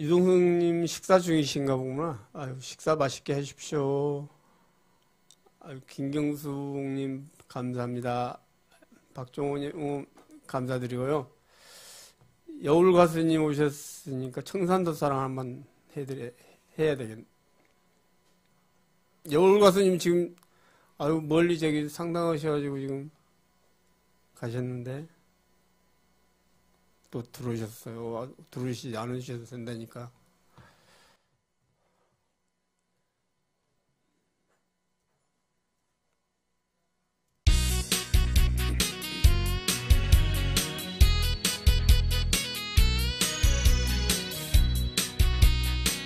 유동성님 식사 중이신가 보구나. 아유, 식사 맛있게 해주십시오. 아유, 김경숙님 감사합니다. 박종호님 어, 감사드리고요. 여울 가수님 오셨으니까 청산도 사랑 한번 해드려 해야 되겠. 여울 가수님 지금 아유 멀리 저기 상당하셔가지고 지금 가셨는데 또 들어오셨어요. 들어오시지 않으셔도 된다니까.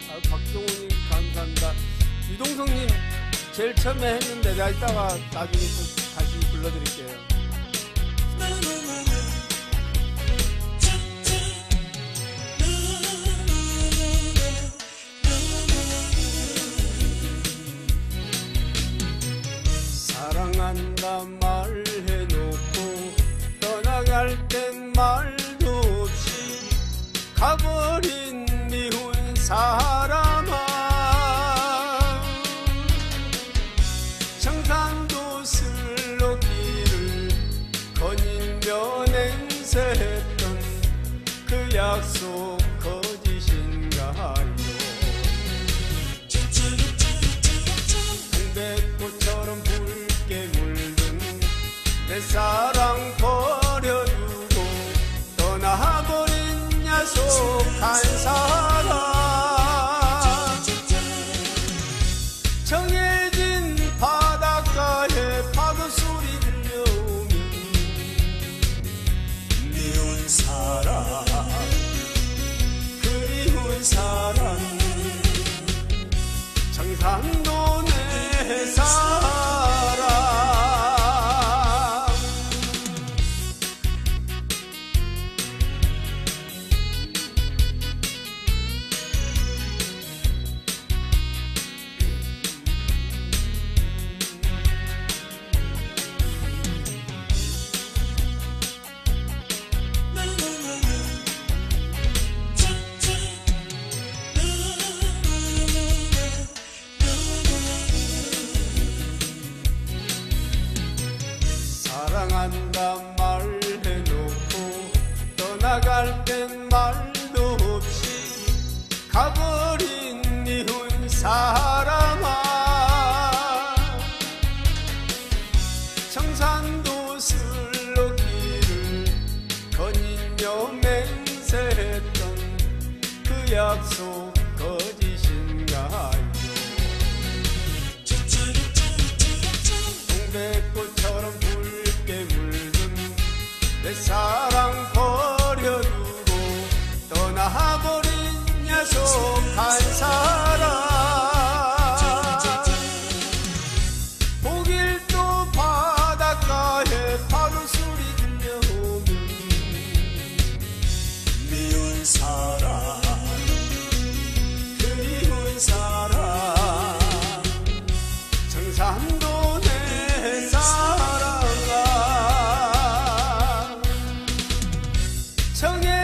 아, 박종호님 감사합니다. 유동성님 제일 처음에 했는데 내가 이따가 나중에 또 다시 불러드릴게요. 사랑한다 말해놓고 떠나갈 땐 말도 없이 가버린 미운 사람아. 청산도 슬로기를 거닐며 맹세했던 그 약속 내사 사랑한다 말해놓고 떠나갈 땐 말도 없이 가버린 미운 사람아. 청산도 슬로기를 거닐며 맹세했던 그 약속 사랑 버려두고 떠나버린 야속한 사람 정해